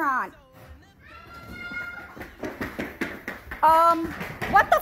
moron. Um, what the